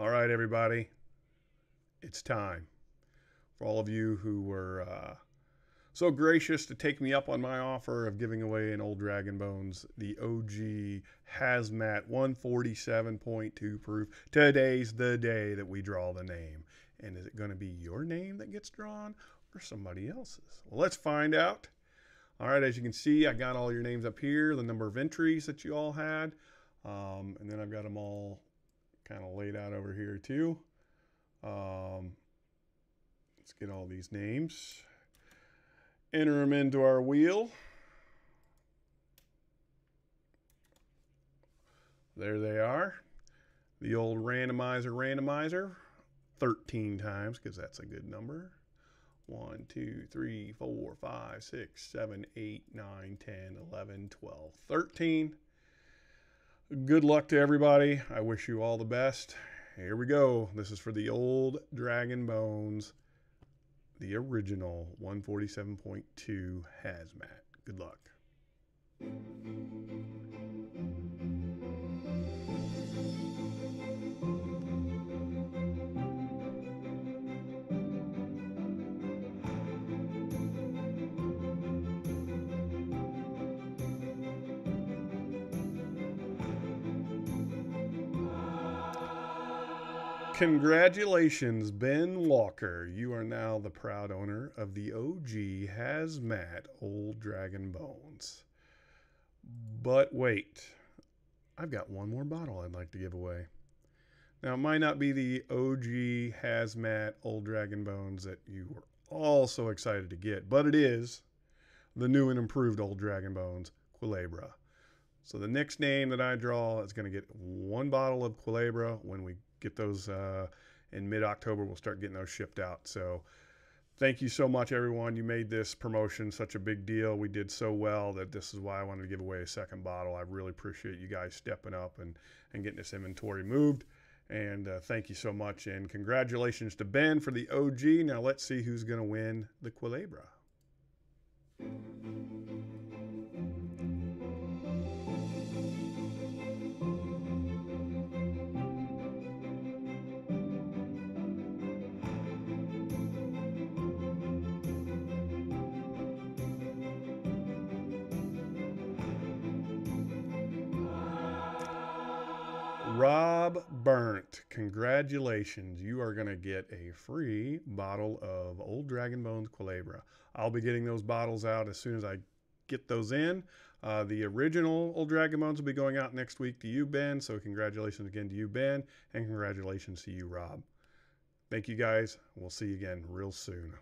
All right, everybody. It's time. For all of you who were uh, so gracious to take me up on my offer of giving away an old Dragon Bones, the OG Hazmat 147.2 proof. Today's the day that we draw the name. And is it going to be your name that gets drawn or somebody else's? Well, let's find out. All right, as you can see, I got all your names up here, the number of entries that you all had. Um, and then I've got them all kind of laid out over here too. Um, let's get all these names. Enter them into our wheel. There they are. The old randomizer randomizer 13 times because that's a good number. 1, 2, 3, 4, 5, 6, 7, 8, 9, 10, 11, 12, 13. Good luck to everybody. I wish you all the best. Here we go. This is for the old Dragon Bones, the original 147.2 Hazmat. Good luck. Congratulations, Ben Walker. You are now the proud owner of the OG Hazmat Old Dragon Bones. But wait, I've got one more bottle I'd like to give away. Now, it might not be the OG Hazmat Old Dragon Bones that you were all so excited to get, but it is the new and improved Old Dragon Bones Culebra. So the next name that I draw is going to get one bottle of Culebra when we get those uh, in mid October. We'll start getting those shipped out. So thank you so much, everyone. You made this promotion such a big deal. We did so well that this is why I wanted to give away a second bottle. I really appreciate you guys stepping up and, and getting this inventory moved. And uh, thank you so much. And congratulations to Ben for the OG. Now let's see who's going to win the Culebra. Rob Burnt, congratulations. You are going to get a free bottle of Old Dragon Bones Culebra. I'll be getting those bottles out as soon as I get those in. Uh, the original Old Dragon Bones will be going out next week to you, Ben. So, congratulations again to you, Ben, and congratulations to you, Rob. Thank you guys. We'll see you again real soon.